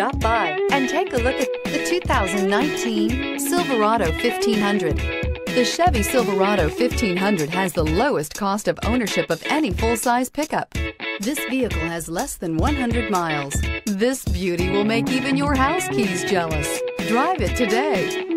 Stop by and take a look at the 2019 Silverado 1500. The Chevy Silverado 1500 has the lowest cost of ownership of any full-size pickup. This vehicle has less than 100 miles. This beauty will make even your house keys jealous. Drive it today.